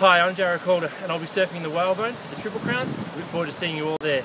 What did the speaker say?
Hi, I'm Jarrah Calder and I'll be surfing the Whalebone for the Triple Crown. Look forward to seeing you all there.